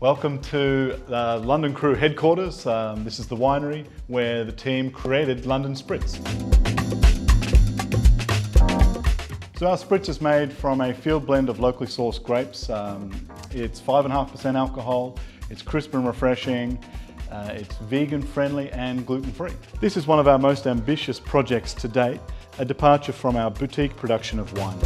Welcome to the London Cru headquarters. Um, this is the winery where the team created London Spritz. So our Spritz is made from a field blend of locally sourced grapes. Um, it's 5.5% alcohol, it's crisp and refreshing, uh, it's vegan friendly and gluten free. This is one of our most ambitious projects to date, a departure from our boutique production of wine.